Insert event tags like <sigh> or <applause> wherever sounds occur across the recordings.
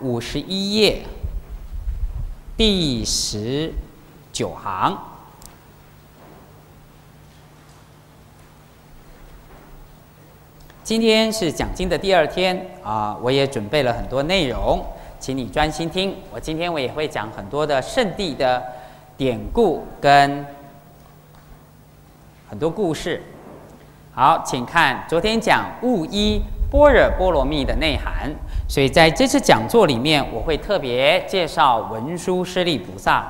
五十一页第十九行。今天是讲经的第二天啊，我也准备了很多内容，请你专心听。我今天我也会讲很多的圣地的典故跟很多故事。好，请看昨天讲悟一般若波罗蜜的内涵，所以在这次讲座里面，我会特别介绍文殊师利菩萨。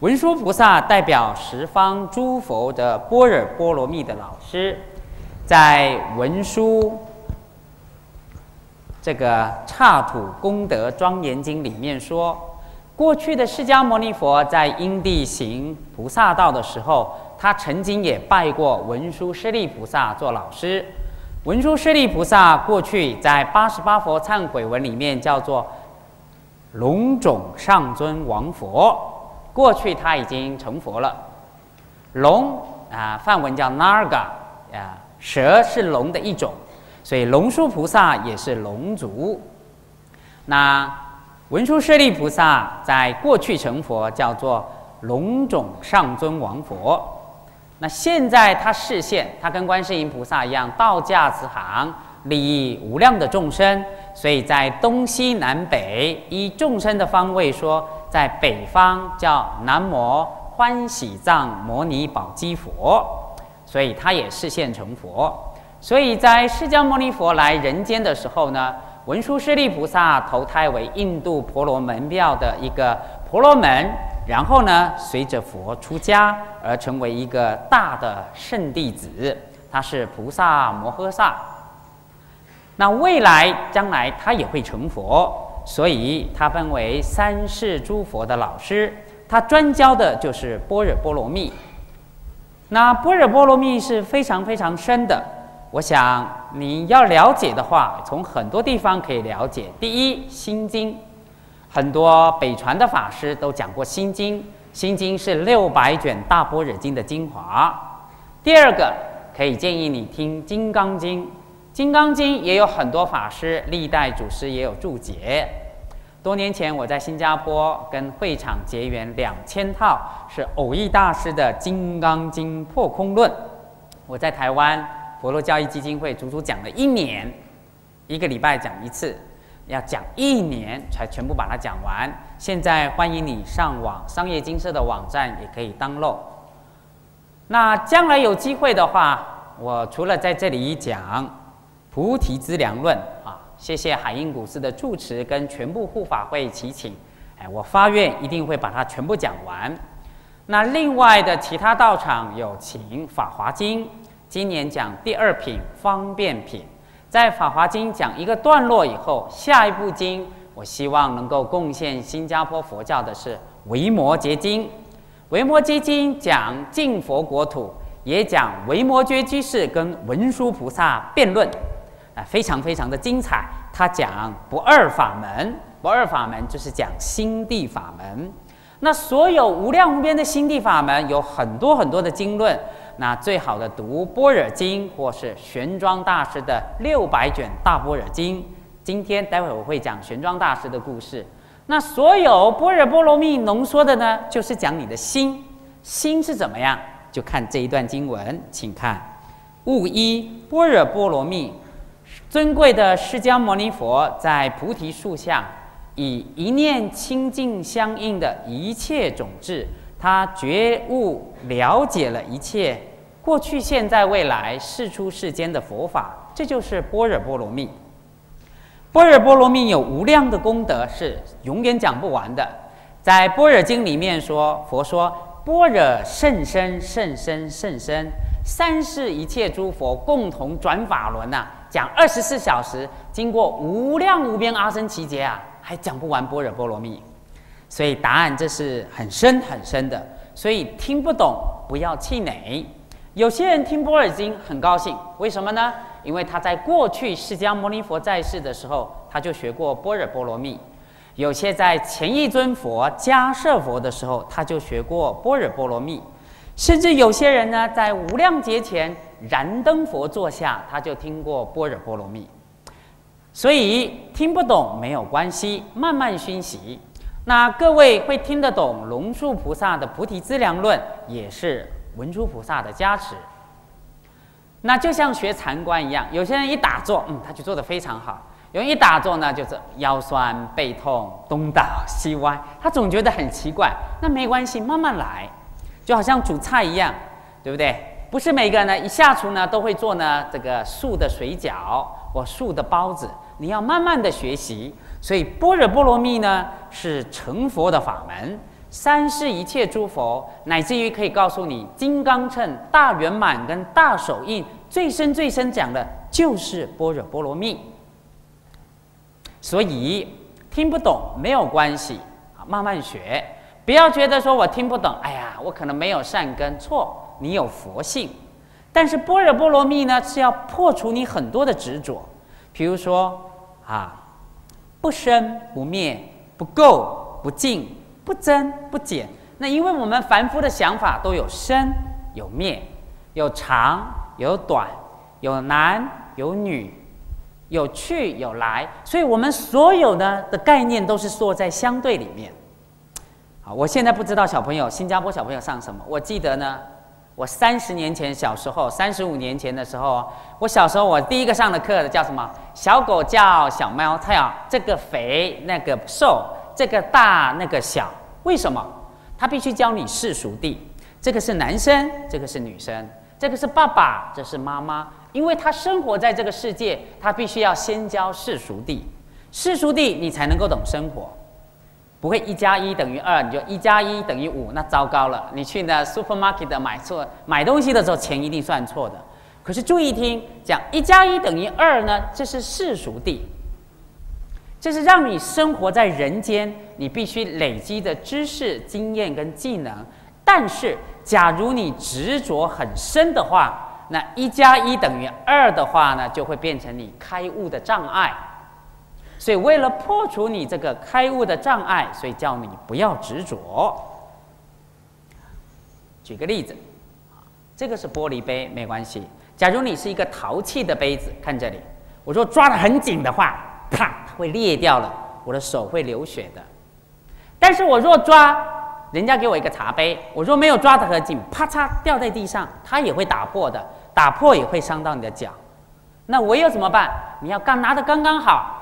文殊菩萨代表十方诸佛的般若波罗蜜的老师，在文殊这个刹土功德庄严经里面说，过去的释迦牟尼佛在因地行菩萨道的时候，他曾经也拜过文殊师利菩萨做老师。文殊师利菩萨过去在八十八佛忏悔文里面叫做龙种上尊王佛，过去他已经成佛了。龙啊，梵文叫 Naga 啊，蛇是龙的一种，所以龙树菩萨也是龙族。那文殊师利菩萨在过去成佛，叫做龙种上尊王佛。那现在他视线，他跟观世音菩萨一样，道驾慈航，利益无量的众生。所以在东西南北依众生的方位说，在北方叫南摩欢喜藏摩尼宝积佛，所以他也视现成佛。所以在释迦牟尼佛来人间的时候呢，文殊师利菩萨投胎为印度婆罗门庙的一个婆罗门。然后呢，随着佛出家而成为一个大的圣弟子，他是菩萨摩诃萨。那未来将来他也会成佛，所以他分为三世诸佛的老师，他专教的就是般若波罗蜜。那般若波罗蜜是非常非常深的，我想你要了解的话，从很多地方可以了解。第一，《心经》。很多北传的法师都讲过《心经》，《心经》是六百卷大般若经的精华。第二个，可以建议你听《金刚经》，《金刚经》也有很多法师、历代祖师也有注解。多年前我在新加坡跟会场结缘两千套，是偶益大师的《金刚经破空论》。我在台湾佛罗教育基金会足足讲了一年，一个礼拜讲一次。要讲一年才全部把它讲完。现在欢迎你上网商业金社的网站，也可以当漏。那将来有机会的话，我除了在这里讲《菩提资粮论》啊，谢谢海印古寺的住持跟全部护法会齐请，哎，我发愿一定会把它全部讲完。那另外的其他道场有请《法华经》，今年讲第二品方便品。在《法华经》讲一个段落以后，下一部经，我希望能够贡献新加坡佛教的是《维摩诘经》。《维摩诘经》讲净佛国土，也讲维摩诘居士跟文殊菩萨辩论，啊，非常非常的精彩。他讲不二法门，不二法门就是讲心地法门。那所有无量无边的心地法门，有很多很多的经论。那最好的读《般若经》，或是玄奘大师的六百卷大般若经。今天待会我会讲玄奘大师的故事。那所有般若波罗蜜浓缩的呢，就是讲你的心，心是怎么样？就看这一段经文，请看：悟一般若波罗蜜，尊贵的释迦牟尼佛在菩提树下，以一念清净相应的一切种子。他觉悟了解了一切过去、现在、未来世出世间的佛法，这就是般若波罗蜜。般若波罗蜜有无量的功德，是永远讲不完的。在《般若经》里面说，佛说般若甚深甚深甚深，三世一切诸佛共同转法轮呐，讲二十四小时，经过无量无边阿僧祇劫啊，还讲不完般若波罗蜜。所以答案这是很深很深的，所以听不懂不要气馁。有些人听波尔经很高兴，为什么呢？因为他在过去释迦牟尼佛在世的时候，他就学过般若波罗蜜；有些在前一尊佛迦摄佛的时候，他就学过般若波罗蜜；甚至有些人呢，在无量劫前燃灯佛座下，他就听过般若波罗蜜。所以听不懂没有关系，慢慢熏习。那各位会听得懂龙树菩萨的《菩提资粮论》，也是文殊菩萨的加持。那就像学禅观一样，有些人一打坐，嗯，他就做得非常好；有人一打坐呢，就是腰酸背痛、东倒西歪，他总觉得很奇怪。那没关系，慢慢来，就好像煮菜一样，对不对？不是每个人呢一下厨呢都会做呢这个素的水饺或素的包子，你要慢慢的学习。所以般若波罗蜜呢是成佛的法门。三世一切诸佛，乃至于可以告诉你，金刚乘、大圆满跟大手印，最深最深讲的就是般若波罗蜜。所以听不懂没有关系，啊，慢慢学，不要觉得说我听不懂，哎呀，我可能没有善根，错，你有佛性。但是般若波罗蜜呢，是要破除你很多的执着，比如说啊，不生不灭，不垢不净。不增不减，那因为我们凡夫的想法都有生有灭，有长有短，有男有女，有去有来，所以我们所有的的概念都是说在相对里面。好，我现在不知道小朋友新加坡小朋友上什么，我记得呢，我三十年前小时候，三十五年前的时候，我小时候我第一个上的课的叫什么？小狗叫小猫它要，这个肥那个瘦。这个大那个小，为什么？他必须教你世俗地。这个是男生，这个是女生，这个是爸爸，这是妈妈。因为他生活在这个世界，他必须要先教世俗地。世俗地，你才能够懂生活。不会一加一等于二，你就一加一等于五，那糟糕了。你去那 supermarket 买错买东西的时候，钱一定算错的。可是注意听，讲一加一等于二呢，这是世俗地。这是让你生活在人间，你必须累积的知识、经验跟技能。但是，假如你执着很深的话，那一加一等于二的话呢，就会变成你开悟的障碍。所以，为了破除你这个开悟的障碍，所以叫你不要执着。举个例子，这个是玻璃杯，没关系。假如你是一个陶器的杯子，看这里，我说抓得很紧的话。啪，它会裂掉了，我的手会流血的。但是我若抓，人家给我一个茶杯，我若没有抓得很紧，啪嚓掉在地上，它也会打破的，打破也会伤到你的脚。那我又怎么办？你要刚拿的刚刚好，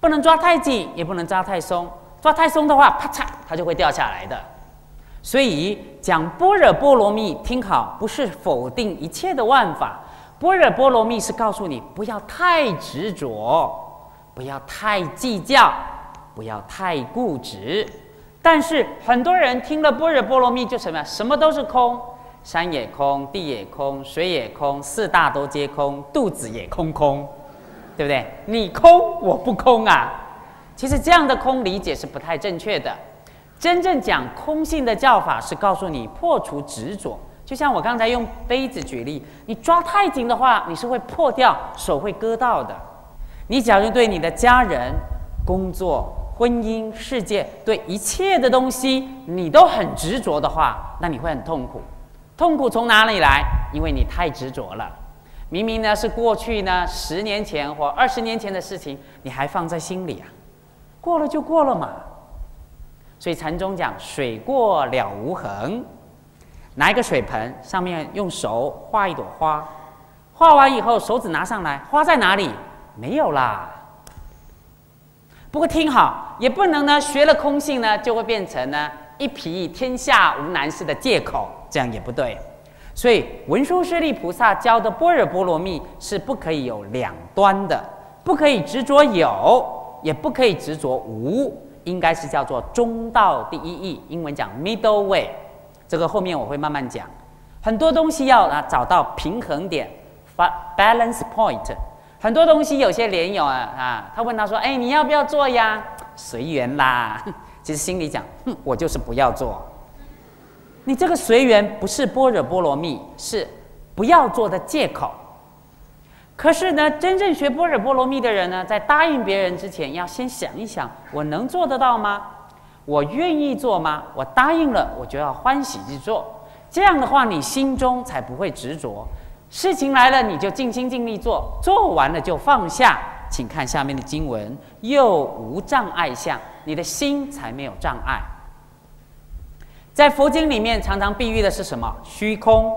不能抓太紧，也不能抓太松。抓太松的话，啪嚓，它就会掉下来的。所以讲般若波罗蜜，听好，不是否定一切的万法。般若波罗蜜是告诉你不要太执着。不要太计较，不要太固执。但是很多人听了般若波罗蜜就什么？什么都是空，山也空，地也空，水也空，四大都皆空，肚子也空空，对不对？你空，我不空啊。其实这样的空理解是不太正确的。真正讲空性的教法是告诉你破除执着。就像我刚才用杯子举例，你抓太紧的话，你是会破掉，手会割到的。你假如对你的家人、工作、婚姻、世界，对一切的东西，你都很执着的话，那你会很痛苦。痛苦从哪里来？因为你太执着了。明明呢是过去呢十年前或二十年前的事情，你还放在心里啊？过了就过了嘛。所以禅宗讲水过了无痕，拿一个水盆，上面用手画一朵花，画完以后手指拿上来，花在哪里？没有啦。不过听好，也不能呢学了空性呢，就会变成呢一匹天下无难事的借口，这样也不对。所以文殊师利菩萨教的般若波罗蜜是不可以有两端的，不可以执着有，也不可以执着无，应该是叫做中道第一义。英文讲 middle way，这个后面我会慢慢讲。很多东西要啊找到平衡点，发 balance point。很多东西有些莲友啊啊，他问他说：“哎，你要不要做呀？随缘啦。”其实心里讲：“哼，我就是不要做。”你这个随缘不是般若波罗蜜，是不要做的借口。可是呢，真正学般若波罗蜜的人呢，在答应别人之前，要先想一想：我能做得到吗？我愿意做吗？我答应了，我就要欢喜去做。这样的话，你心中才不会执着。事情来了，你就尽心尽力做，做完了就放下，请看下面的经文：又无障碍相，你的心才没有障碍。在佛经里面，常常比喻的是什么？虚空。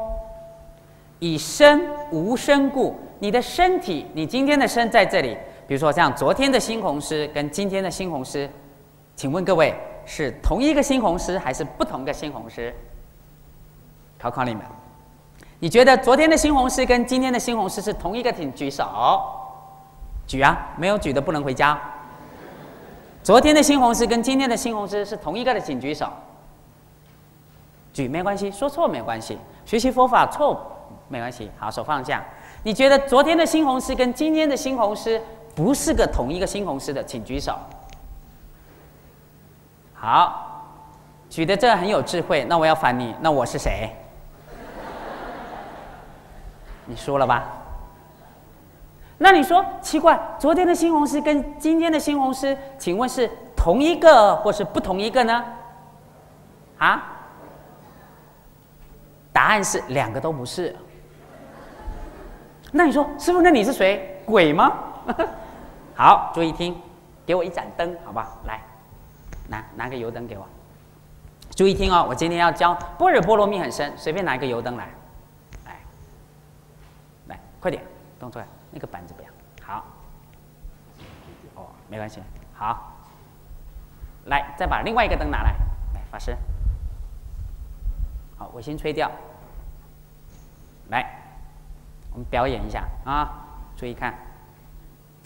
以身无身故，你的身体，你今天的身在这里。比如说，像昨天的猩红柿跟今天的猩红柿，请问各位是同一个猩红柿还是不同的猩红柿？考考你们，你觉得昨天的猩红柿跟今天的猩红柿是同一个？请举手。举啊，没有举的不能回家。昨天的猩红柿跟今天的猩红柿是同一个的，请举手。举没关系，说错没关系，学习佛法错。没关系，好，手放下。你觉得昨天的西红柿跟今天的西红柿不是个同一个西红柿的，请举手。好，举的这很有智慧。那我要反你，那我是谁？你输了吧？那你说奇怪，昨天的西红柿跟今天的西红柿，请问是同一个或是不同一个呢？啊？答案是两个都不是。那你说，师傅，那你是谁？鬼吗？<laughs> 好，注意听，给我一盏灯，好吧？来，拿拿个油灯给我。注意听哦，我今天要教般若波罗蜜很深，随便拿一个油灯来，来，来，快点，动作，那个板子不要。好，哦，没关系，好，来，再把另外一个灯拿来，来，法师，好，我先吹掉，来。我们表演一下啊！注意看，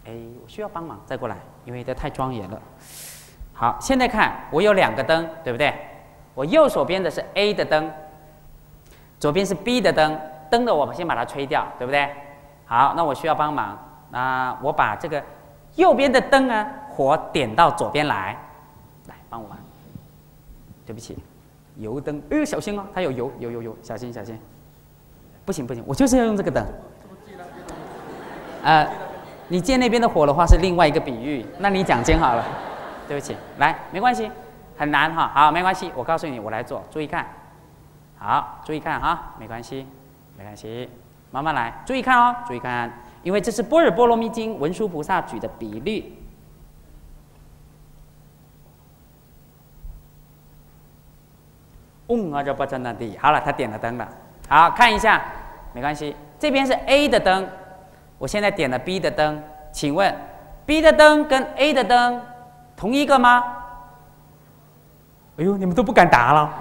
哎，我需要帮忙，再过来，因为这太庄严了。好，现在看，我有两个灯，对不对？我右手边的是 A 的灯，左边是 B 的灯。灯的我们先把它吹掉，对不对？好，那我需要帮忙，那我把这个右边的灯呢，火点到左边来，来帮我。对不起，油灯，哎，小心哦，它有油，油油油，小心小心。不行不行，我就是要用这个灯。呃，你借那边的火的话是另外一个比喻，那你讲经好了。对不起，来，没关系，很难哈，好，没关系，我告诉你，我来做，注意看，好，注意看哈，没关系，没关系，慢慢来，注意看哦，注意看，因为这是《波若波罗蜜经》文殊菩萨举的比喻。嗡啊，这不真的地，好了，他点了灯了。好看一下，没关系。这边是 A 的灯，我现在点了 B 的灯，请问 B 的灯跟 A 的灯同一个吗？哎呦，你们都不敢答了，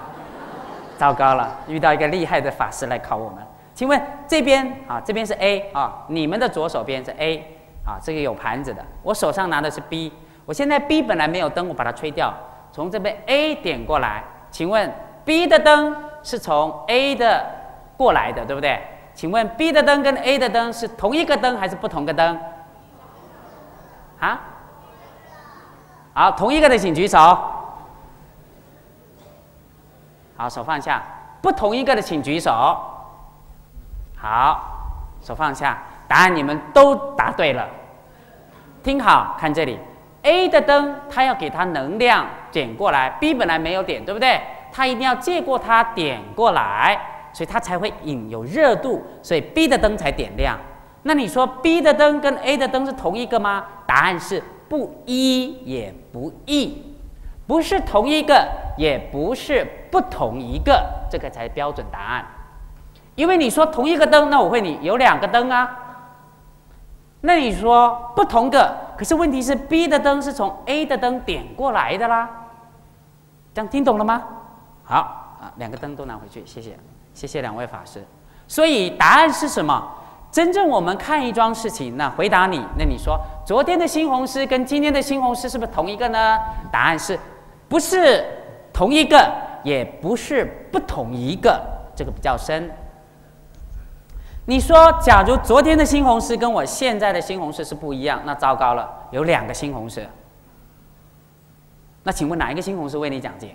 糟糕了，遇到一个厉害的法师来考我们。请问这边啊，这边是 A 啊，你们的左手边是 A 啊，这个有盘子的，我手上拿的是 B，我现在 B 本来没有灯，我把它吹掉，从这边 A 点过来，请问 B 的灯是从 A 的。过来的，对不对？请问 B 的灯跟 A 的灯是同一个灯还是不同个灯？啊？好，同一个的请举手。好，手放下。不同一个的请举手。好，手放下。答案你们都答对了。听好看这里，A 的灯它要给它能量点过来，B 本来没有点，对不对？它一定要借过它点过来。所以它才会引有热度，所以 B 的灯才点亮。那你说 B 的灯跟 A 的灯是同一个吗？答案是不一也不异，不是同一个，也不是不同一个，这个才标准答案。因为你说同一个灯，那我会你有两个灯啊。那你说不同个，可是问题是 B 的灯是从 A 的灯点过来的啦。这样听懂了吗？好啊，两个灯都拿回去，谢谢。谢谢两位法师。所以答案是什么？真正我们看一桩事情，那回答你，那你说昨天的西红柿跟今天的西红柿是不是同一个呢？答案是，不是同一个，也不是不同一个，这个比较深。你说，假如昨天的西红柿跟我现在的西红柿是不一样，那糟糕了，有两个西红柿。那请问哪一个西红柿为你讲经？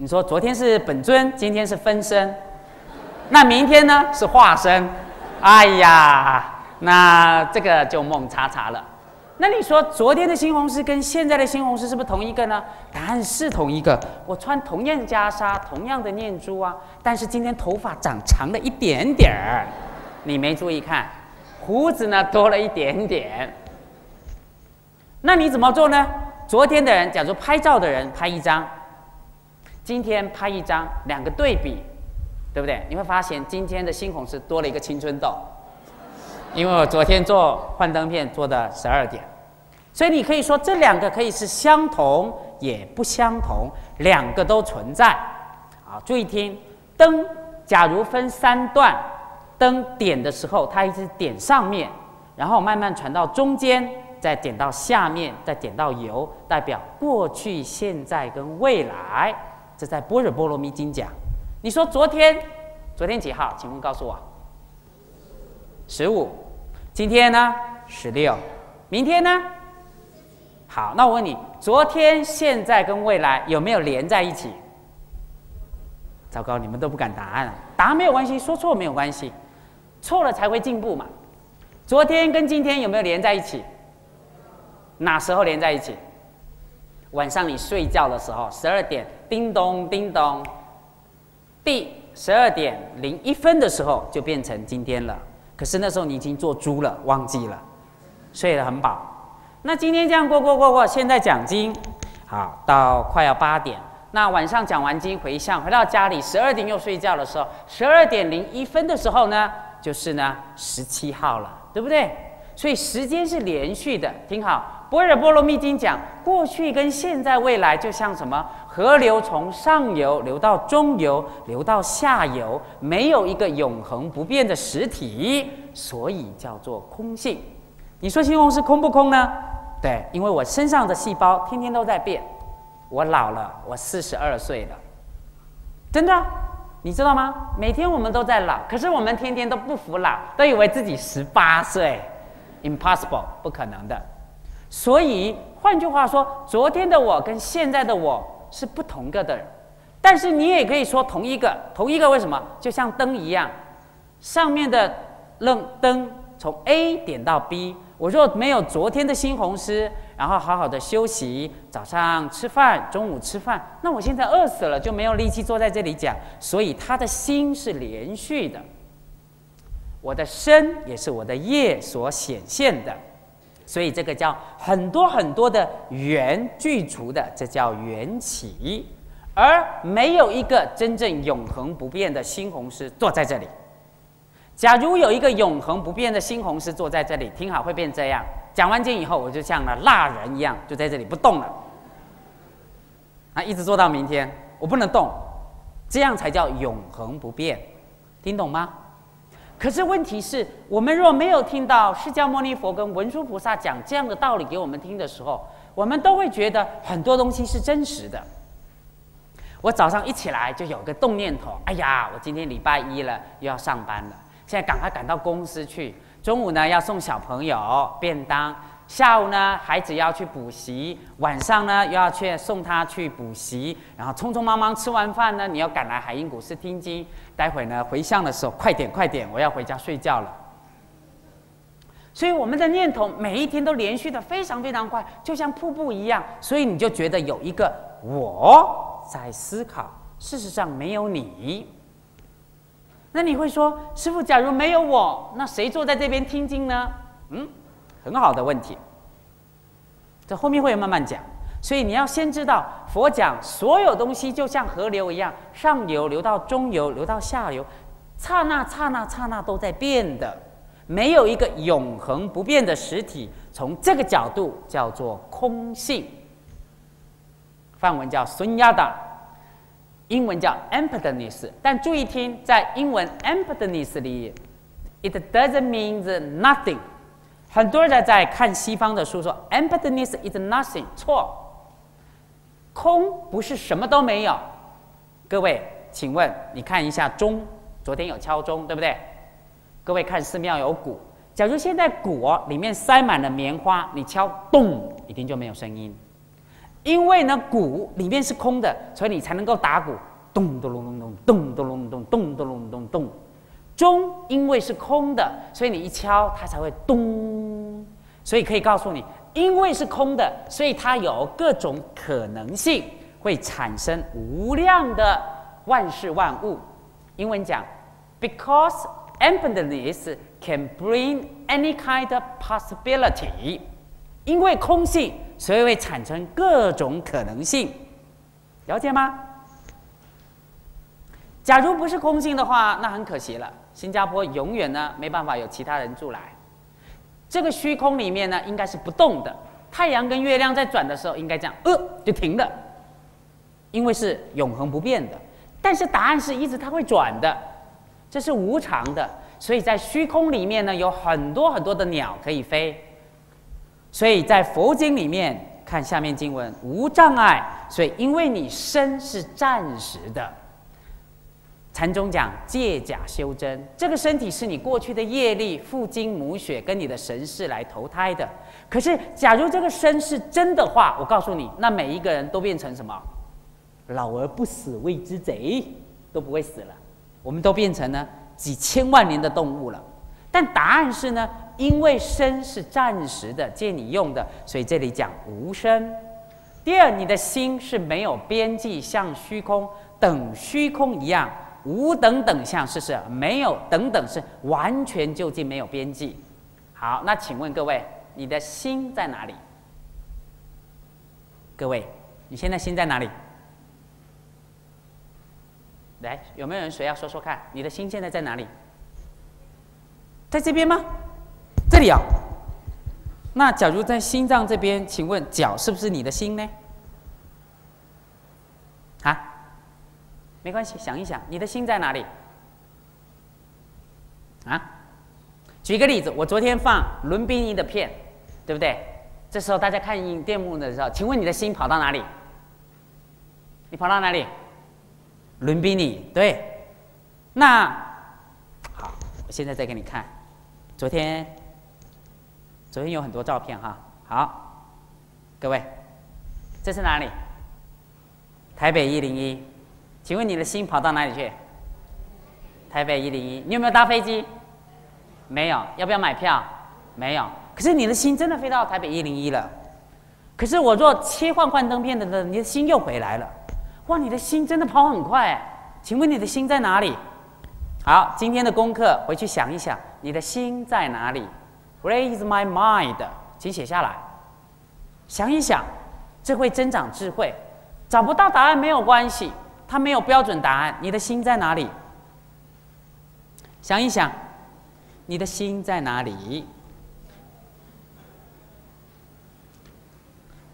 你说昨天是本尊，今天是分身，那明天呢是化身？哎呀，那这个就梦叉叉了。那你说昨天的西红柿跟现在的西红柿是不是同一个呢？答案是同一个。我穿同样的袈裟，同样的念珠啊，但是今天头发长长了一点点儿，你没注意看。胡子呢多了一点点。那你怎么做呢？昨天的人，假如拍照的人拍一张，今天拍一张，两个对比，对不对？你会发现今天的猩红是多了一个青春痘，因为我昨天做幻灯片做的十二点，所以你可以说这两个可以是相同也不相同，两个都存在。好，注意听，灯假如分三段，灯点的时候它一直点上面，然后慢慢传到中间。再点到下面，再点到油，代表过去、现在跟未来。这在《般若波罗蜜经》讲。你说昨天，昨天几号？请问告诉我。十五。今天呢？十六。明天呢？好，那我问你，昨天、现在跟未来有没有连在一起？糟糕，你们都不敢答案。答没有关系，说错没有关系，错了才会进步嘛。昨天跟今天有没有连在一起？哪时候连在一起？晚上你睡觉的时候，十二点叮咚叮咚，第十二点零一分的时候就变成今天了。可是那时候你已经做猪了，忘记了，睡得很饱。那今天这样过过过过，现在讲经，好到快要八点。那晚上讲完经回向，回到家里十二点又睡觉的时候，十二点零一分的时候呢，就是呢十七号了，对不对？所以时间是连续的，听好。《波若波罗蜜经》讲，过去跟现在、未来就像什么河流，从上游流到中游，流到下游，没有一个永恒不变的实体，所以叫做空性。你说星空是空不空呢？对，因为我身上的细胞天天都在变。我老了，我四十二岁了，真的，你知道吗？每天我们都在老，可是我们天天都不服老，都以为自己十八岁，impossible，不可能的。所以，换句话说，昨天的我跟现在的我是不同个的人，但是你也可以说同一个，同一个为什么？就像灯一样，上面的愣灯从 A 点到 B，我若没有昨天的新红师，然后好好的休息，早上吃饭，中午吃饭，那我现在饿死了，就没有力气坐在这里讲。所以他的心是连续的，我的身也是我的业所显现的。所以这个叫很多很多的缘具足的，这叫缘起，而没有一个真正永恒不变的新红师坐在这里。假如有一个永恒不变的新红师坐在这里，听好会变这样。讲完经以后，我就像那蜡人一样，就在这里不动了，啊，一直做到明天，我不能动，这样才叫永恒不变，听懂吗？可是问题是我们若没有听到释迦牟尼佛跟文殊菩萨讲这样的道理给我们听的时候，我们都会觉得很多东西是真实的。我早上一起来就有个动念头，哎呀，我今天礼拜一了，又要上班了，现在赶快赶到公司去。中午呢要送小朋友便当。下午呢，孩子要去补习；晚上呢，又要去送他去补习。然后匆匆忙忙吃完饭呢，你要赶来海印古寺听经。待会呢，回向的时候，快点快点，我要回家睡觉了。所以我们的念头每一天都连续的非常非常快，就像瀑布一样。所以你就觉得有一个我在思考，事实上没有你。那你会说，师傅，假如没有我，那谁坐在这边听经呢？嗯。很好的问题，这后面会慢慢讲。所以你要先知道，佛讲所有东西就像河流一样，上游流到中游，流到下游，刹那刹那刹那都在变的，没有一个永恒不变的实体。从这个角度叫做空性。梵文叫孙亚达，英文叫 emptiness。但注意听，在英文 emptiness 里，it doesn't mean nothing。很多人在看西方的书说，emptiness is nothing，错，空不是什么都没有，各位，请问你看一下钟，昨天有敲钟，对不对？各位看寺庙有鼓，假如现在鼓里面塞满了棉花，你敲咚，一定就没有声音，因为呢鼓里面是空的，所以你才能够打鼓，咚咚隆隆咚，咚咚隆咚，咚咚隆咚咚。钟因为是空的，所以你一敲它才会咚，所以可以告诉你。因为是空的，所以它有各种可能性，会产生无量的万事万物。英文讲，because emptiness can bring any kind of possibility。因为空性，所以会产生各种可能性，了解吗？假如不是空性的话，那很可惜了。新加坡永远呢没办法有其他人住来。这个虚空里面呢，应该是不动的。太阳跟月亮在转的时候，应该这样，呃，就停了，因为是永恒不变的。但是答案是一直它会转的，这是无常的。所以在虚空里面呢，有很多很多的鸟可以飞。所以在佛经里面看下面经文无障碍，所以因为你身是暂时的，禅宗讲借假修真，这个身体是你过去的业力、父精母血跟你的神识来投胎的。可是假如这个身是真的话，我告诉你，那每一个人都变成什么？老而不死谓之贼，都不会死了。我们都变成呢几千万年的动物了。但答案是呢？因为身是暂时的，借你用的，所以这里讲无身。第二，你的心是没有边际，像虚空等虚空一样，无等等相是是没有等等是完全就近没有边际。好，那请问各位，你的心在哪里？各位，你现在心在哪里？来，有没有人谁要说说看？你的心现在在哪里？在这边吗？这里啊，那假如在心脏这边，请问脚是不是你的心呢？啊，没关系，想一想，你的心在哪里？啊，举一个例子，我昨天放伦宾尼的片，对不对？这时候大家看影电幕的时候，请问你的心跑到哪里？你跑到哪里？伦宾尼，对。那好，我现在再给你看，昨天。昨天有很多照片哈，好，各位，这是哪里？台北一零一，请问你的心跑到哪里去？台北一零一，你有没有搭飞机？没有，要不要买票？没有。可是你的心真的飞到台北一零一了。可是我若切换幻灯片的的，你的心又回来了。哇，你的心真的跑很快。请问你的心在哪里？好，今天的功课回去想一想，你的心在哪里？Where is my mind？请写下来，想一想，这会增长智慧。找不到答案没有关系，它没有标准答案。你的心在哪里？想一想，你的心在哪里？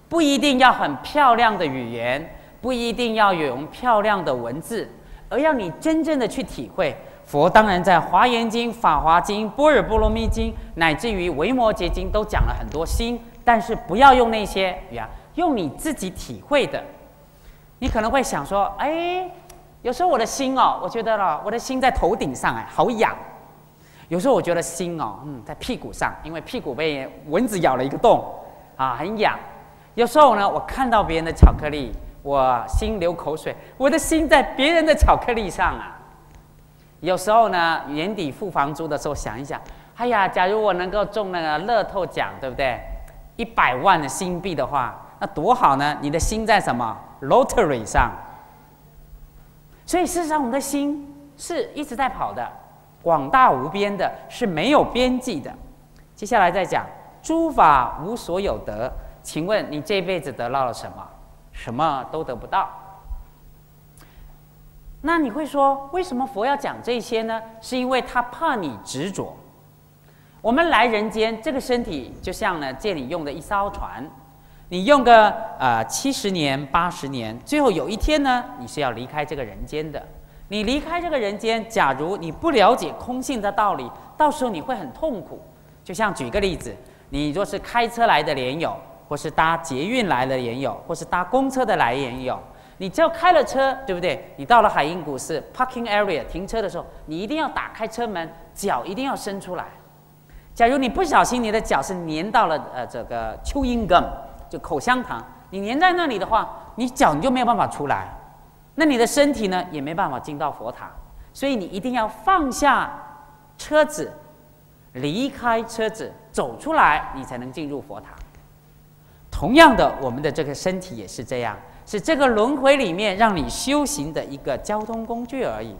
不一定要很漂亮的语言，不一定要用漂亮的文字，而要你真正的去体会。佛当然在《华严经》《法华经》《般若波罗蜜经》乃至于《维摩诘经》都讲了很多心，但是不要用那些呀，用你自己体会的。你可能会想说：“哎，有时候我的心哦，我觉得了，我的心在头顶上，哎，好痒。有时候我觉得心哦，嗯，在屁股上，因为屁股被蚊子咬了一个洞，啊，很痒。有时候呢，我看到别人的巧克力，我心流口水，我的心在别人的巧克力上啊。”有时候呢，年底付房租的时候，想一想，哎呀，假如我能够中那个乐透奖，对不对？一百万的新币的话，那多好呢！你的心在什么？Lottery 上。所以事实上，我们的心是一直在跑的，广大无边的，是没有边际的。接下来再讲，诸法无所有得。请问你这辈子得到了什么？什么都得不到。那你会说，为什么佛要讲这些呢？是因为他怕你执着。我们来人间，这个身体就像呢借你用的一艘船，你用个呃七十年、八十年，最后有一天呢，你是要离开这个人间的。你离开这个人间，假如你不了解空性的道理，到时候你会很痛苦。就像举个例子，你若是开车来的莲友，或是搭捷运来的莲友，或是搭公车的来莲友。你只要开了车，对不对？你到了海印股市 parking area 停车的时候，你一定要打开车门，脚一定要伸出来。假如你不小心，你的脚是粘到了呃这个 chewing gum 就口香糖，你粘在那里的话，你脚你就没有办法出来，那你的身体呢也没办法进到佛塔。所以你一定要放下车子，离开车子，走出来，你才能进入佛塔。同样的，我们的这个身体也是这样。是这个轮回里面让你修行的一个交通工具而已。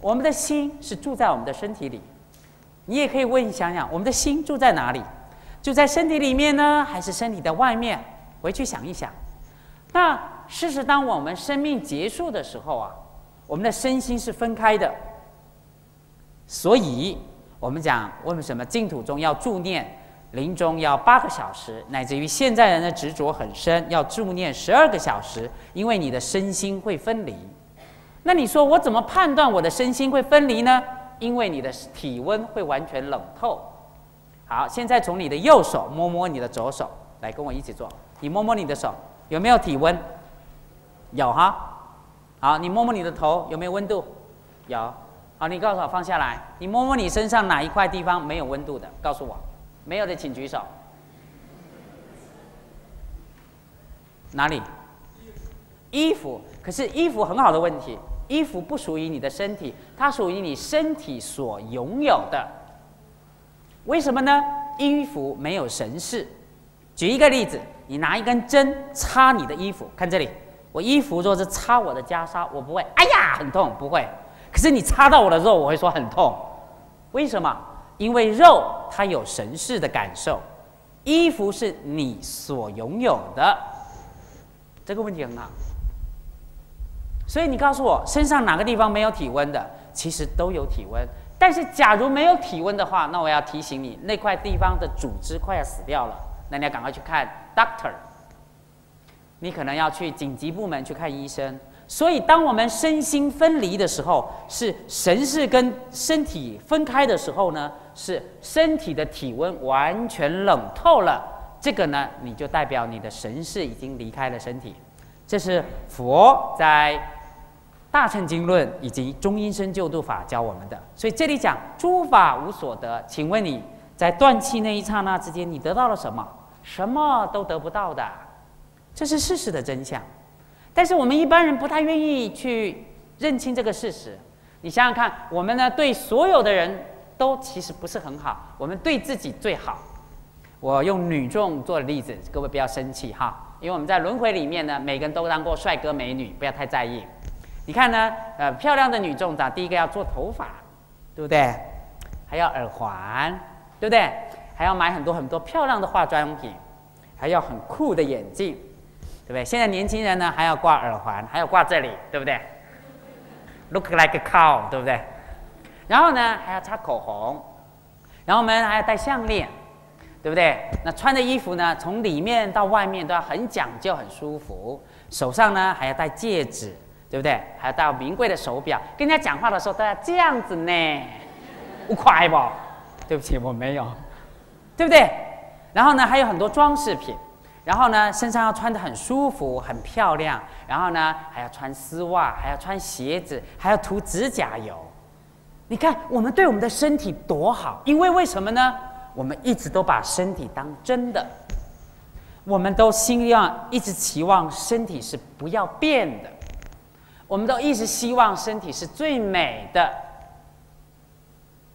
我们的心是住在我们的身体里，你也可以问想想，我们的心住在哪里？住在身体里面呢，还是身体的外面？回去想一想。那事实，当我们生命结束的时候啊，我们的身心是分开的。所以，我们讲为什么净土中要助念，临终要八个小时，乃至于现在人的执着很深，要助念十二个小时，因为你的身心会分离。那你说我怎么判断我的身心会分离呢？因为你的体温会完全冷透。好，现在从你的右手摸摸你的左手，来跟我一起做。你摸摸你的手，有没有体温？有哈。好，你摸摸你的头，有没有温度？有。好，你告诉我放下来。你摸摸你身上哪一块地方没有温度的？告诉我，没有的请举手。哪里？衣服。可是衣服很好的问题，衣服不属于你的身体，它属于你身体所拥有的。为什么呢？衣服没有神识。举一个例子，你拿一根针插你的衣服，看这里，我衣服若是插我的袈裟，我不会，哎呀，很痛，不会。可是你插到我的肉，我会说很痛。为什么？因为肉它有神识的感受，衣服是你所拥有的。这个问题很好。所以你告诉我，身上哪个地方没有体温的？其实都有体温。但是假如没有体温的话，那我要提醒你，那块地方的组织快要死掉了。那你要赶快去看 doctor，你可能要去紧急部门去看医生。所以，当我们身心分离的时候，是神识跟身体分开的时候呢，是身体的体温完全冷透了。这个呢，你就代表你的神识已经离开了身体。这是佛在《大乘经论》以及《中阴身救度法》教我们的。所以这里讲诸法无所得，请问你在断气那一刹那之间，你得到了什么？什么都得不到的，这是事实的真相。但是我们一般人不太愿意去认清这个事实。你想想看，我们呢对所有的人都其实不是很好，我们对自己最好。我用女众做的例子，各位不要生气哈，因为我们在轮回里面呢，每个人都当过帅哥美女，不要太在意。你看呢，呃，漂亮的女众长，第一个要做头发，对不对？还要耳环，对不对？还要买很多很多漂亮的化妆品，还要很酷的眼镜，对不对？现在年轻人呢还要挂耳环，还要挂这里，对不对？Look like a cow，对不对？然后呢还要擦口红，然后我们还要戴项链，对不对？那穿的衣服呢，从里面到外面都要很讲究、很舒服。手上呢还要戴戒指，对不对？还要戴名贵的手表。跟人家讲话的时候都要这样子呢，<laughs> 不快不？对不起，我没有。对不对？然后呢，还有很多装饰品，然后呢，身上要穿的很舒服、很漂亮，然后呢，还要穿丝袜，还要穿鞋子，还要涂指甲油。你看，我们对我们的身体多好，因为为什么呢？我们一直都把身体当真的，我们都希望一直期望身体是不要变的，我们都一直希望身体是最美的。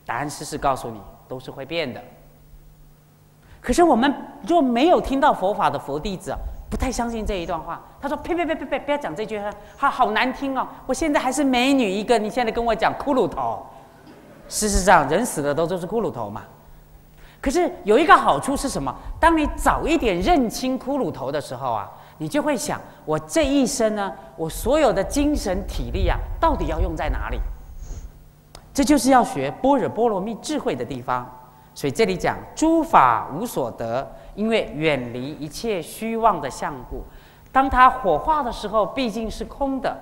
答案事实告诉你，都是会变的。可是我们若没有听到佛法的佛弟子，不太相信这一段话。他说：“呸呸呸呸呸，不要讲这句话，好好难听哦！我现在还是美女一个，你现在跟我讲骷髅头。事实上，人死了都都是骷髅头嘛。可是有一个好处是什么？当你早一点认清骷髅头的时候啊，你就会想：我这一生呢，我所有的精神体力啊，到底要用在哪里？这就是要学般若波罗蜜智慧的地方。”所以这里讲诸法无所得，因为远离一切虚妄的相故。当它火化的时候，毕竟是空的，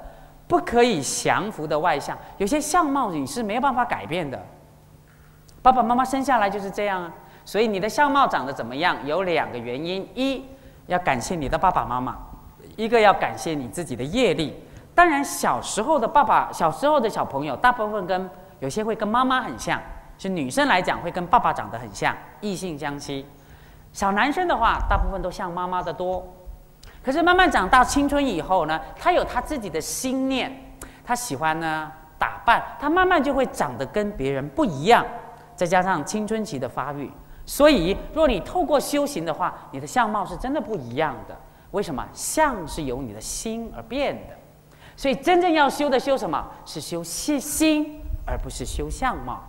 不可以降服的外相。有些相貌你是没有办法改变的。爸爸妈妈生下来就是这样啊。所以你的相貌长得怎么样，有两个原因：一要感谢你的爸爸妈妈，一个要感谢你自己的业力。当然，小时候的爸爸，小时候的小朋友，大部分跟有些会跟妈妈很像。是女生来讲会跟爸爸长得很像，异性相吸。小男生的话，大部分都像妈妈的多。可是慢慢长大青春以后呢，他有他自己的心念，他喜欢呢打扮，他慢慢就会长得跟别人不一样。再加上青春期的发育，所以若你透过修行的话，你的相貌是真的不一样的。为什么？相是由你的心而变的。所以真正要修的修什么？是修心心，而不是修相貌。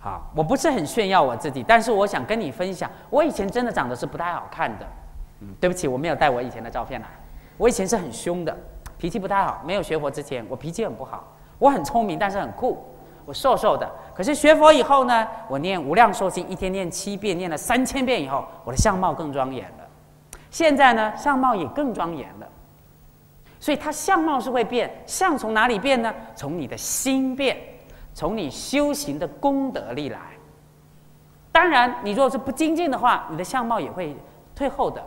好，我不是很炫耀我自己，但是我想跟你分享，我以前真的长得是不太好看的。嗯，对不起，我没有带我以前的照片来。我以前是很凶的，脾气不太好。没有学佛之前，我脾气很不好。我很聪明，但是很酷。我瘦瘦的。可是学佛以后呢，我念无量寿经，一天念七遍，念了三千遍以后，我的相貌更庄严了。现在呢，相貌也更庄严了。所以它相貌是会变，相从哪里变呢？从你的心变，从你修行的功德力来。当然，你如果是不精进的话，你的相貌也会退后的。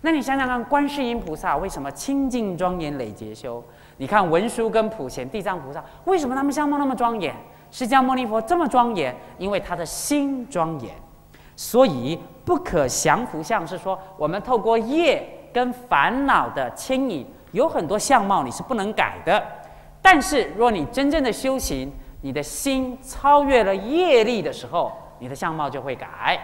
那你想想看，观世音菩萨为什么清净庄严累劫修？你看文殊跟普贤、地藏菩萨，为什么他们相貌那么庄严？释迦牟尼佛这么庄严，因为他的心庄严。所以不可降伏相是说，我们透过业跟烦恼的牵引，有很多相貌你是不能改的。但是若你真正的修行，你的心超越了业力的时候，你的相貌就会改。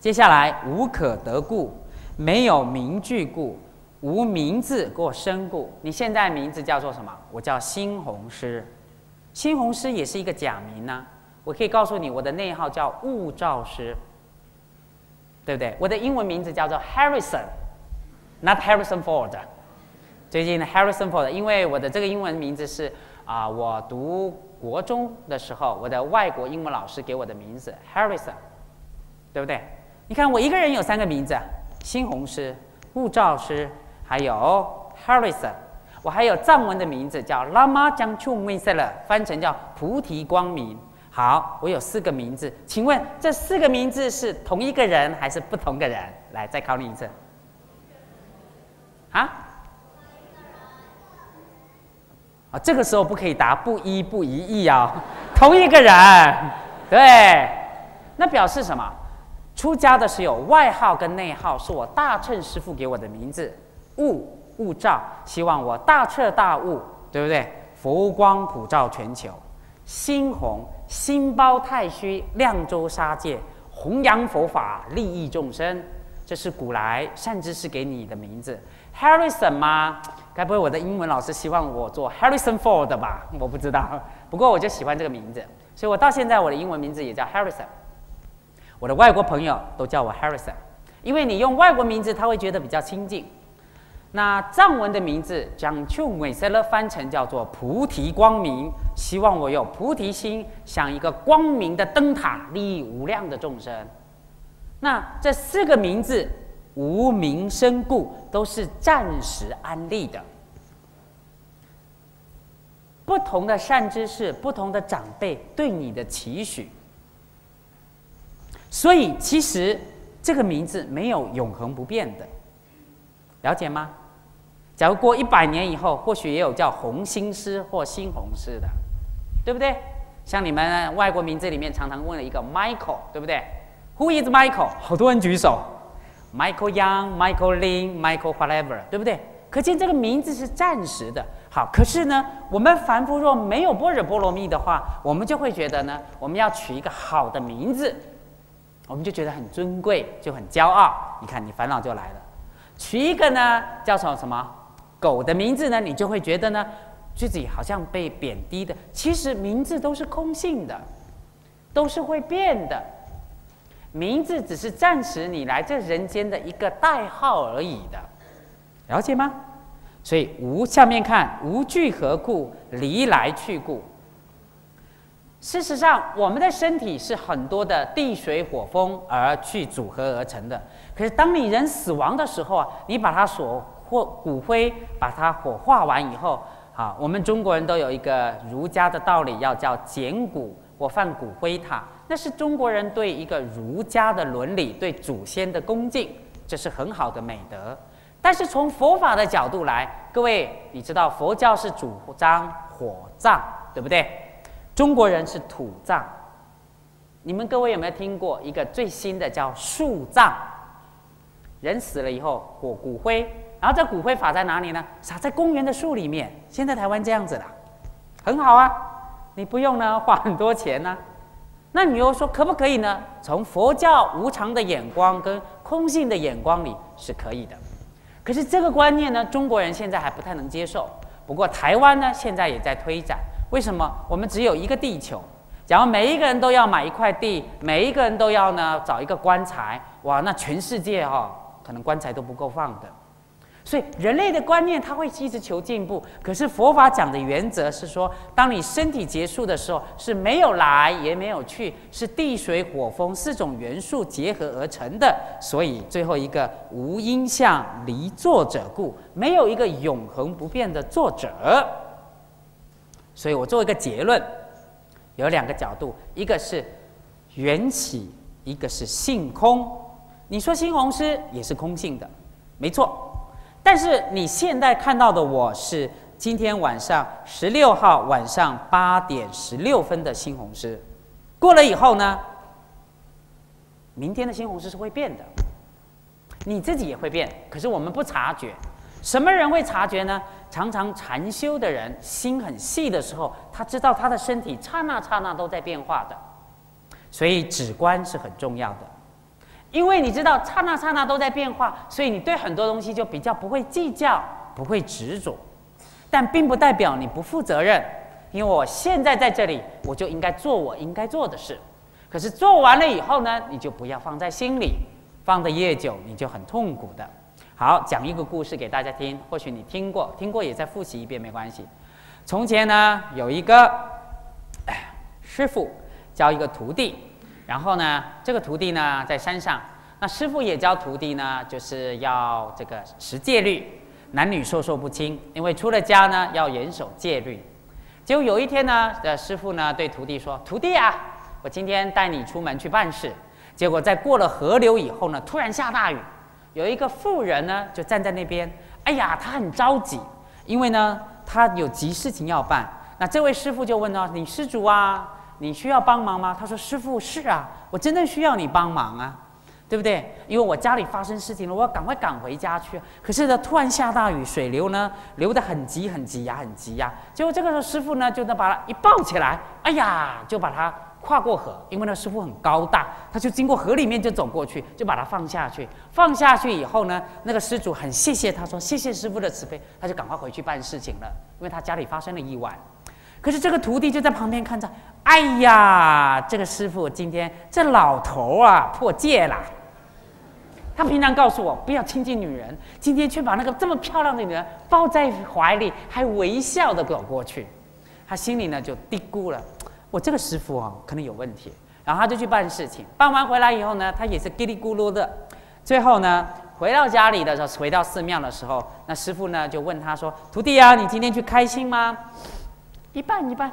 接下来无可得故。没有名句故，无名字过身故。你现在名字叫做什么？我叫新红师，新红师也是一个假名呢。我可以告诉你，我的内号叫悟照师，对不对？我的英文名字叫做 Harrison，not Harrison Ford。最近的 Harrison Ford，因为我的这个英文名字是啊，我读国中的时候，我的外国英文老师给我的名字 Harrison，对不对？你看我一个人有三个名字。新红师、悟照师，还有 Harrison，我还有藏文的名字叫 Lama janchu Misela，翻成叫菩提光明。好，我有四个名字，请问这四个名字是同一个人还是不同个人？来，再考你一次。啊？啊，这个时候不可以答不一不一意啊，<laughs> 同一个人，对，那表示什么？出家的时候，外号跟内号是我大乘师父给我的名字，悟悟照，希望我大彻大悟，对不对？佛光普照全球，心红心包太虚，亮州沙界，弘扬佛法，利益众生，这是古来善知识给你的名字。，Harrison 吗？该不会我的英文老师希望我做 Harrison Ford 吧？我不知道，不过我就喜欢这个名字，所以我到现在我的英文名字也叫 Harrison。我的外国朋友都叫我 Harrison，因为你用外国名字，他会觉得比较亲近。那藏文的名字将 Chu m e s l 翻成叫做菩提光明，希望我有菩提心，像一个光明的灯塔，利益无量的众生。那这四个名字无名身故，都是暂时安利的。不同的善知识，不同的长辈对你的期许。所以，其实这个名字没有永恒不变的，了解吗？假如过一百年以后，或许也有叫红星师或新红师的，对不对？像你们外国名字里面常常问了一个 Michael，对不对？Who is Michael？好多人举手，Michael Young、Michael Lin、Michael whatever，对不对？可见这个名字是暂时的。好，可是呢，我们凡夫若没有般若波罗蜜的话，我们就会觉得呢，我们要取一个好的名字。我们就觉得很尊贵，就很骄傲。你看，你烦恼就来了。取一个呢，叫什么什么狗的名字呢？你就会觉得呢，自己好像被贬低的。其实名字都是空性的，都是会变的。名字只是暂时你来这人间的一个代号而已的，了解吗？所以无下面看无惧何故，离来去故。事实上，我们的身体是很多的地水火风而去组合而成的。可是，当你人死亡的时候啊，你把它所或骨灰把它火化完以后，好，我们中国人都有一个儒家的道理，要叫捡骨或放骨灰塔，那是中国人对一个儒家的伦理、对祖先的恭敬，这是很好的美德。但是从佛法的角度来，各位，你知道佛教是主张火葬，对不对？中国人是土葬，你们各位有没有听过一个最新的叫树葬？人死了以后，火骨灰，然后这骨灰撒在哪里呢？撒在公园的树里面。现在台湾这样子的，很好啊，你不用呢花很多钱呢。那你又说可不可以呢？从佛教无常的眼光跟空性的眼光里是可以的。可是这个观念呢，中国人现在还不太能接受。不过台湾呢，现在也在推展。为什么我们只有一个地球？假如每一个人都要买一块地，每一个人都要呢找一个棺材，哇，那全世界哈可能棺材都不够放的。所以人类的观念，他会一直求进步。可是佛法讲的原则是说，当你身体结束的时候，是没有来也没有去，是地水火风四种元素结合而成的。所以最后一个无因相离作者故，没有一个永恒不变的作者。所以我做一个结论，有两个角度，一个是缘起，一个是性空。你说西红师也是空性的，没错。但是你现在看到的我是今天晚上十六号晚上八点十六分的新红柿，过了以后呢，明天的新红柿是会变的，你自己也会变，可是我们不察觉。什么人会察觉呢？常常禅修的人，心很细的时候，他知道他的身体刹那刹那都在变化的，所以止观是很重要的。因为你知道刹那刹那都在变化，所以你对很多东西就比较不会计较，不会执着。但并不代表你不负责任，因为我现在在这里，我就应该做我应该做的事。可是做完了以后呢，你就不要放在心里，放的越久，你就很痛苦的。好，讲一个故事给大家听，或许你听过，听过也再复习一遍没关系。从前呢，有一个师傅教一个徒弟。然后呢，这个徒弟呢在山上，那师傅也教徒弟呢，就是要这个持戒律，男女授受不亲，因为出了家呢要严守戒律。结果有一天呢，的师傅呢对徒弟说：“徒弟啊，我今天带你出门去办事。”结果在过了河流以后呢，突然下大雨，有一个妇人呢就站在那边，哎呀，他很着急，因为呢他有急事情要办。那这位师傅就问呢：“你施主啊？”你需要帮忙吗？他说：“师傅，是啊，我真的需要你帮忙啊，对不对？因为我家里发生事情了，我要赶快赶回家去。可是呢，突然下大雨，水流呢流得很急很急呀，很急呀。结果这个时候，师傅呢就能把他一抱起来，哎呀，就把他跨过河。因为那师傅很高大，他就经过河里面就走过去，就把他放下去。放下去以后呢，那个施主很谢谢他，说谢谢师傅的慈悲，他就赶快回去办事情了，因为他家里发生了意外。”可是这个徒弟就在旁边看着，哎呀，这个师傅今天这老头啊破戒了。他平常告诉我不要亲近女人，今天却把那个这么漂亮的女人抱在怀里，还微笑的走过去。他心里呢就嘀咕了：我这个师傅啊可能有问题。然后他就去办事情，办完回来以后呢，他也是叽里咕噜的。最后呢，回到家里的时候，回到寺庙的时候，那师傅呢就问他说：“徒弟啊，你今天去开心吗？” <laughs> 一半一半，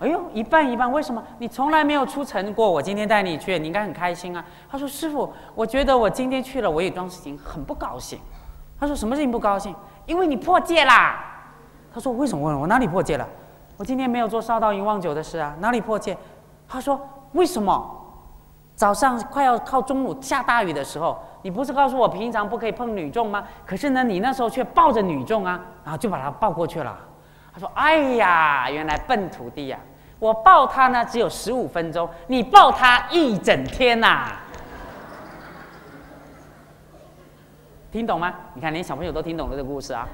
哎呦，一半一半，为什么？你从来没有出城过，我今天带你去，你应该很开心啊。他说：“师傅，我觉得我今天去了，我有桩事情很不高兴。”他说：“什么事情不高兴？因为你破戒啦。”他说：“为什么问？我哪里破戒了？我今天没有做烧刀银旺酒的事啊，哪里破戒？”他说：“为什么？早上快要靠中午下大雨的时候，你不是告诉我平常不可以碰女众吗？可是呢，你那时候却抱着女众啊，然后就把她抱过去了。”说：“哎呀，原来笨徒弟呀！我抱他呢，只有十五分钟，你抱他一整天呐！听懂吗？你看，连小朋友都听懂了这个故事啊！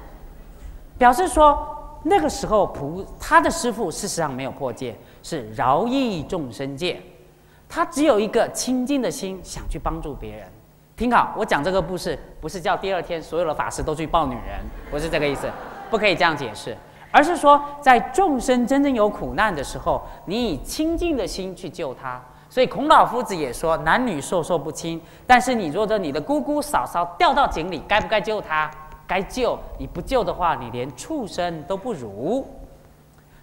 表示说，那个时候菩他的师傅事实上没有破戒，是饶益众生戒，他只有一个清净的心，想去帮助别人。听好，我讲这个故事，不是叫第二天所有的法师都去抱女人，不是这个意思，不可以这样解释。”而是说，在众生真正有苦难的时候，你以清净的心去救他。所以孔老夫子也说，男女授受不亲。但是你若着你的姑姑嫂嫂掉到井里，该不该救他？该救。你不救的话，你连畜生都不如。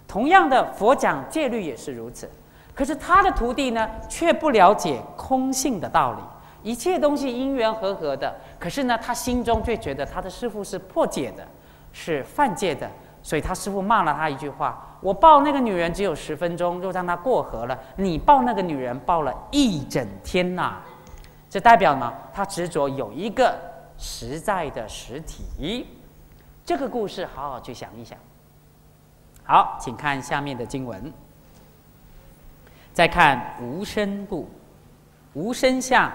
同样的，佛讲戒律也是如此。可是他的徒弟呢，却不了解空性的道理，一切东西因缘和合的。可是呢，他心中却觉得他的师傅是破戒的，是犯戒的。所以他师傅骂了他一句话：“我抱那个女人只有十分钟，就让她过河了。你抱那个女人抱了一整天呐！这代表呢，他执着有一个实在的实体。这个故事好好去想一想。好，请看下面的经文。再看无生故，无生相，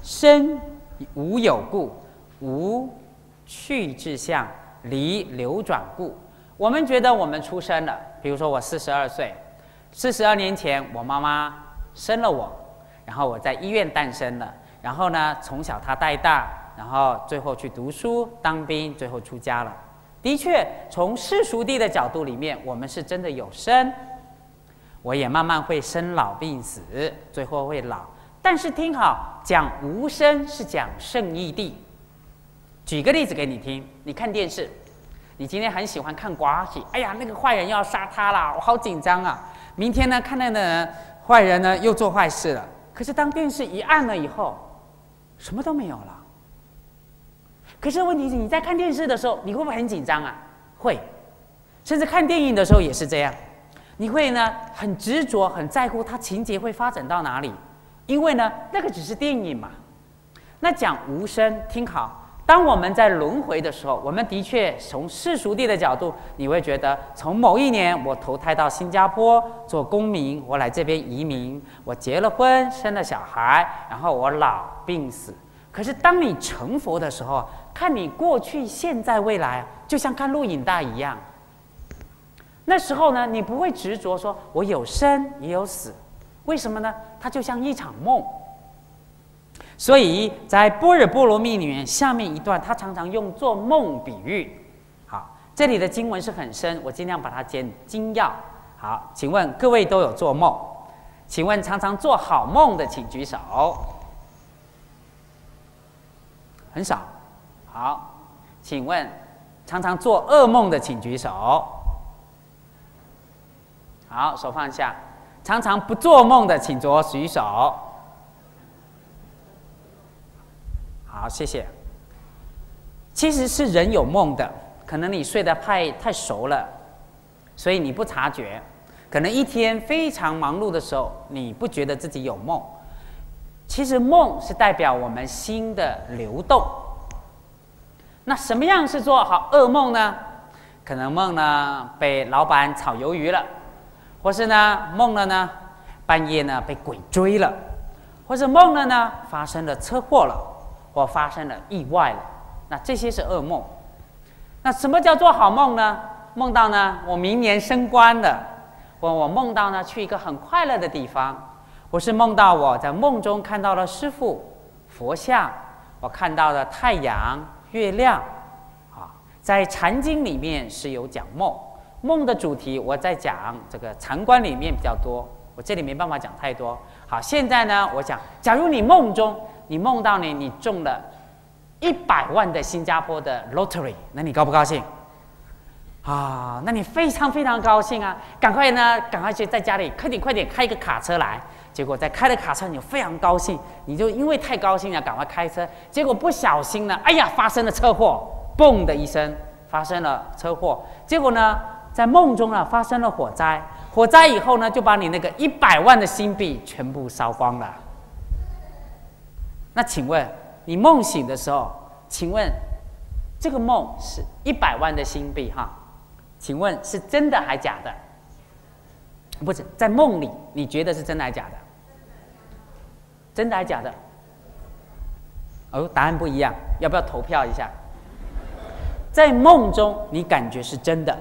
生无有故，无去之相，离流转故。”我们觉得我们出生了，比如说我四十二岁，四十二年前，我妈妈生了我，然后我在医院诞生了，然后呢，从小她带大，然后最后去读书、当兵，最后出家了。的确，从世俗地的角度里面，我们是真的有生，我也慢慢会生老病死，最后会老。但是听好，讲无生是讲圣义地。举个例子给你听，你看电视，你今天很喜欢看寡喜，哎呀，那个坏人要杀他了，我好紧张啊！明天呢，看那个坏人呢又做坏事了。可是当电视一按了以后，什么都没有了。可是问题是，你在看电视的时候，你会不会很紧张啊？会，甚至看电影的时候也是这样。你会呢很执着、很在乎它情节会发展到哪里，因为呢那个只是电影嘛。那讲无声，听好，当我们在轮回的时候，我们的确从世俗地的角度，你会觉得从某一年我投胎到新加坡做公民，我来这边移民，我结了婚，生了小孩，然后我老病死。可是当你成佛的时候，看你过去、现在、未来，就像看录影带一样。那时候呢，你不会执着说“我有生也有死”，为什么呢？它就像一场梦。所以在《般若波罗蜜》里面，下面一段，他常常用做梦比喻。好，这里的经文是很深，我尽量把它简精要。好，请问各位都有做梦？请问常常做好梦的，请举手。很少。好，请问常常做噩梦的，请举手。好，手放下。常常不做梦的，请着举手。好，谢谢。其实是人有梦的，可能你睡得太太熟了，所以你不察觉。可能一天非常忙碌的时候，你不觉得自己有梦。其实梦是代表我们心的流动。那什么样是做好噩梦呢？可能梦呢被老板炒鱿鱼了，或是呢梦了呢半夜呢被鬼追了，或是梦了呢发生了车祸了，我发生了意外了。那这些是噩梦。那什么叫做好梦呢？梦到呢我明年升官了，我我梦到呢去一个很快乐的地方，我是梦到我在梦中看到了师傅、佛像，我看到了太阳。月亮，啊，在禅经里面是有讲梦，梦的主题我在讲这个禅观里面比较多，我这里没办法讲太多。好，现在呢，我讲，假如你梦中你梦到你你中了一百万的新加坡的 lottery，那你高不高兴？啊，那你非常非常高兴啊！赶快呢，赶快去在家里快点快点开一个卡车来。结果在开了卡车，你非常高兴，你就因为太高兴了，赶快开车。结果不小心呢，哎呀，发生了车祸，嘣的一声，发生了车祸。结果呢，在梦中呢，发生了火灾。火灾以后呢，就把你那个一百万的新币全部烧光了。那请问，你梦醒的时候，请问这个梦是一百万的新币哈？请问是真的还假的？不是在梦里，你觉得是真的还假的？真的还假的？哦，答案不一样，要不要投票一下？在梦中，你感觉是真的，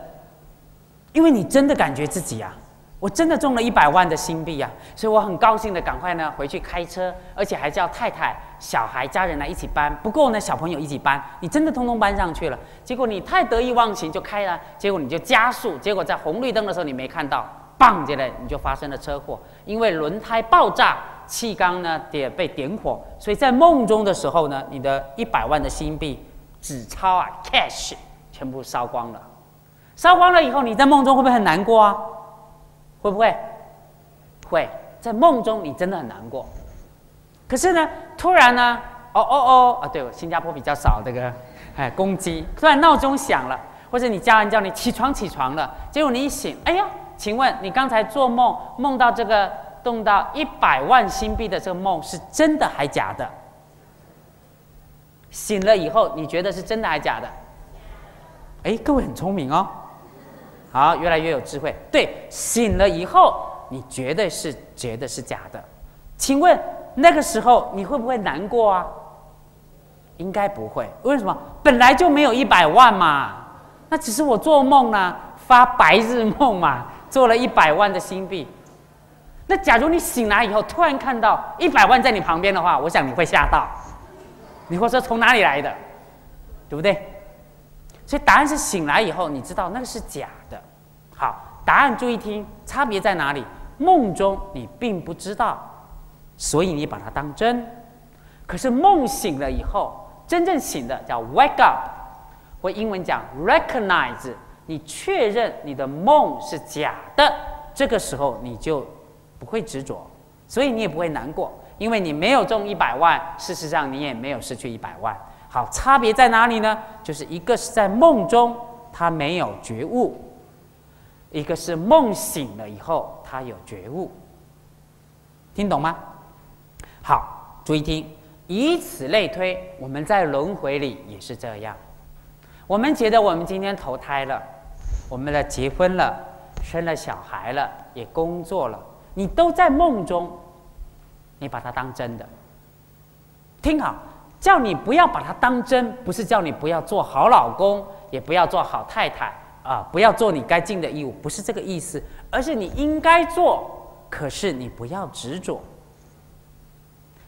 因为你真的感觉自己啊，我真的中了一百万的新币啊，所以我很高兴的赶快呢回去开车，而且还叫太太、小孩、家人来一起搬，不够呢小朋友一起搬，你真的通通搬上去了。结果你太得意忘形就开了，结果你就加速，结果在红绿灯的时候你没看到。棒起来，你就发生了车祸，因为轮胎爆炸，气缸呢点被点火，所以在梦中的时候呢，你的一百万的新币纸钞啊，cash 全部烧光了。烧光了以后，你在梦中会不会很难过啊？会不会？会在梦中你真的很难过。可是呢，突然呢，哦哦哦啊，对，新加坡比较少这个哎公鸡，突然闹钟响了，或者你家人叫你起床起床了，结果你一醒，哎呀。请问你刚才做梦梦到这个动到一百万新币的这个梦是真的还假的？醒了以后你觉得是真的还假的？哎，各位很聪明哦，好，越来越有智慧。对，醒了以后你绝对是觉得是假的。请问那个时候你会不会难过啊？应该不会，为什么？本来就没有一百万嘛，那只是我做梦呢，发白日梦嘛。做了一百万的新币，那假如你醒来以后突然看到一百万在你旁边的话，我想你会吓到，你会说从哪里来的，对不对？所以答案是醒来以后你知道那个是假的。好，答案注意听，差别在哪里？梦中你并不知道，所以你把它当真。可是梦醒了以后，真正醒的叫 wake up，或英文讲 recognize，你确认你的梦是假的，这个时候你就不会执着，所以你也不会难过，因为你没有中一百万，事实上你也没有失去一百万。好，差别在哪里呢？就是一个是在梦中他没有觉悟，一个是梦醒了以后他有觉悟，听懂吗？好，注意听。以此类推，我们在轮回里也是这样。我们觉得我们今天投胎了，我们的结婚了，生了小孩了，也工作了，你都在梦中，你把它当真的。听好，叫你不要把它当真，不是叫你不要做好老公，也不要做好太太啊，不要做你该尽的义务，不是这个意思，而是你应该做，可是你不要执着。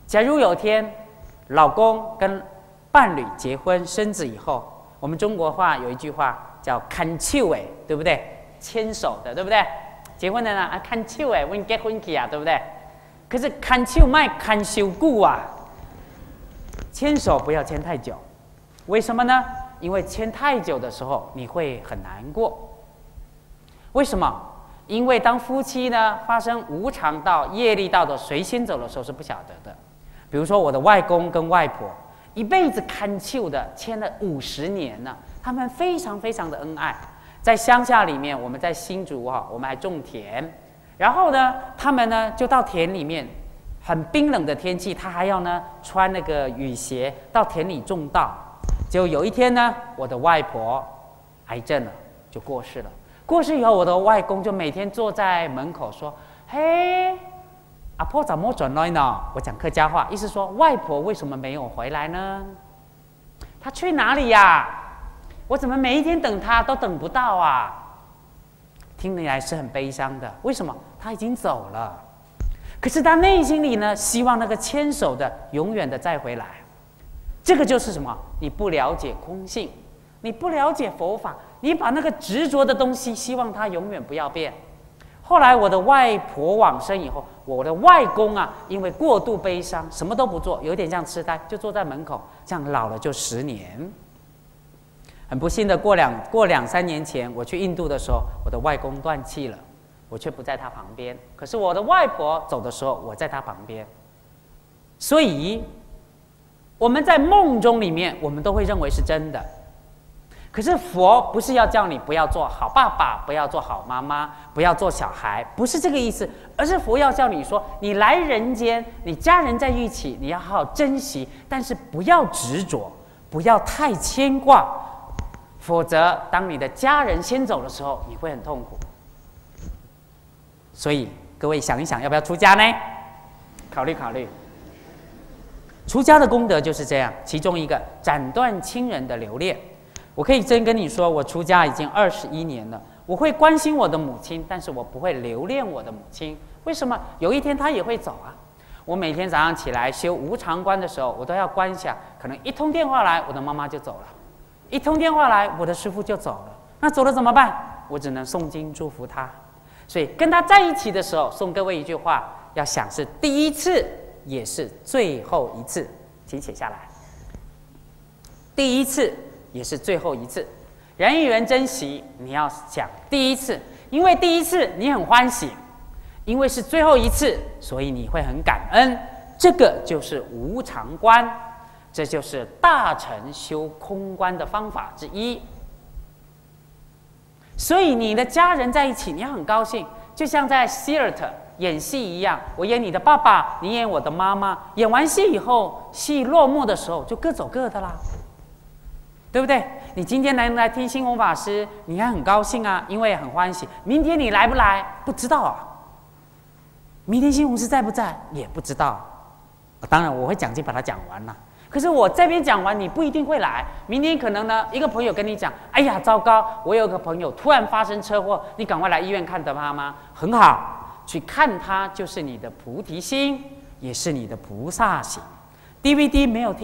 假如有天。老公跟伴侣结婚生子以后，我们中国话有一句话叫“看手哎”，对不对？牵手的，对不对？结婚的呢啊，看手哎，问结婚去啊，对不对？可是看手卖看手固啊，牵手不要牵太久，为什么呢？因为牵太久的时候你会很难过。为什么？因为当夫妻呢发生无常道、业力道的谁先走的时候是不晓得的。比如说，我的外公跟外婆一辈子看旧的，牵了五十年了，他们非常非常的恩爱。在乡下里面，我们在新竹哈，我们还种田，然后呢，他们呢就到田里面，很冰冷的天气，他还要呢穿那个雨鞋到田里种稻。就有一天呢，我的外婆癌症了，就过世了。过世以后，我的外公就每天坐在门口说：“嘿。”阿婆怎么转来呢？我讲客家话，意思说外婆为什么没有回来呢？她去哪里呀？我怎么每一天等她都等不到啊？听起来是很悲伤的。为什么？她已经走了。可是他内心里呢，希望那个牵手的永远的再回来。这个就是什么？你不了解空性，你不了解佛法，你把那个执着的东西，希望它永远不要变。后来我的外婆往生以后，我的外公啊，因为过度悲伤，什么都不做，有点像痴呆，就坐在门口，这样老了就十年。很不幸的，过两过两三年前，我去印度的时候，我的外公断气了，我却不在他旁边。可是我的外婆走的时候，我在他旁边。所以我们在梦中里面，我们都会认为是真的。可是佛不是要叫你不要做好爸爸，不要做好妈妈，不要做小孩，不是这个意思，而是佛要叫你说，你来人间，你家人在一起，你要好好珍惜，但是不要执着，不要太牵挂，否则当你的家人先走的时候，你会很痛苦。所以各位想一想，要不要出家呢？考虑考虑。出家的功德就是这样，其中一个斩断亲人的留恋。我可以真跟你说，我出家已经二十一年了。我会关心我的母亲，但是我不会留恋我的母亲。为什么？有一天她也会走啊。我每天早上起来修无常观的时候，我都要观想，可能一通电话来，我的妈妈就走了；一通电话来，我的师傅就走了。那走了怎么办？我只能诵经祝福他。所以跟他在一起的时候，送各位一句话：要想是第一次，也是最后一次，请写下来。第一次。也是最后一次，人与人珍惜，你要想第一次，因为第一次你很欢喜，因为是最后一次，所以你会很感恩。这个就是无常观，这就是大乘修空观的方法之一。所以你的家人在一起，你很高兴，就像在 theater 演戏一样，我演你的爸爸，你演我的妈妈。演完戏以后，戏落幕的时候，就各走各的啦。对不对？你今天能来听星红法师，你还很高兴啊，因为很欢喜。明天你来不来？不知道啊。明天星红师在不在？也不知道。当然，我会讲经把它讲完了。可是我这边讲完，你不一定会来。明天可能呢，一个朋友跟你讲：“哎呀，糟糕，我有个朋友突然发生车祸，你赶快来医院看的妈妈。”很好。去看他，就是你的菩提心，也是你的菩萨心。DVD 没有听。